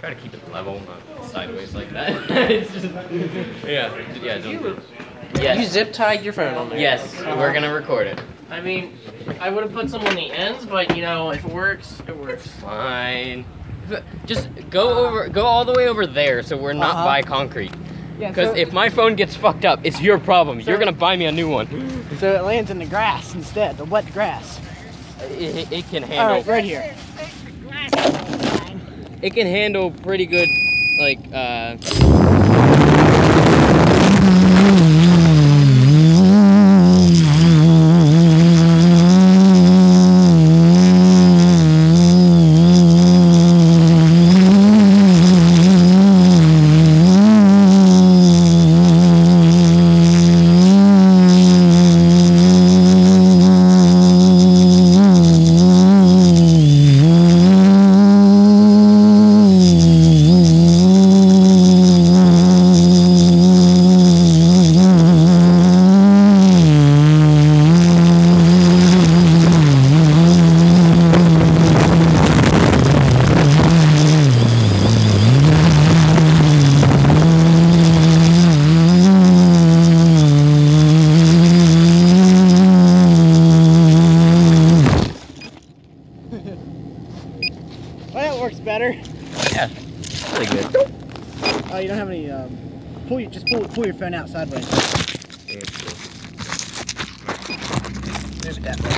Try to keep it level, not sideways like that. it's just, yeah, yeah. Don't. You, Yes. you zip tied your phone on there. Yes, we're gonna record it. I mean, I would have put some on the ends, but you know, if it works, it works. Fine. Just go over, go all the way over there, so we're not Uh-huh. by concrete. Yeah, Because so, if my phone gets fucked up, it's your problem. You're gonna buy me a new one. so it lands in the grass instead, the wet grass. It, it can handle. right, right here. It can handle pretty good, like. uh... Well, that works better. Yeah, really good. Oh, you don't have any. Um, pull your, just pull, pull your phone out sideways. Move it that way.